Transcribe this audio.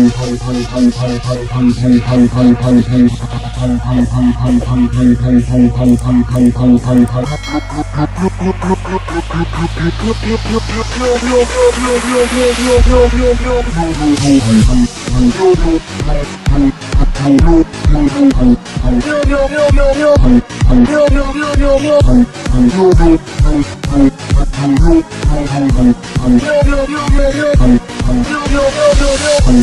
はい。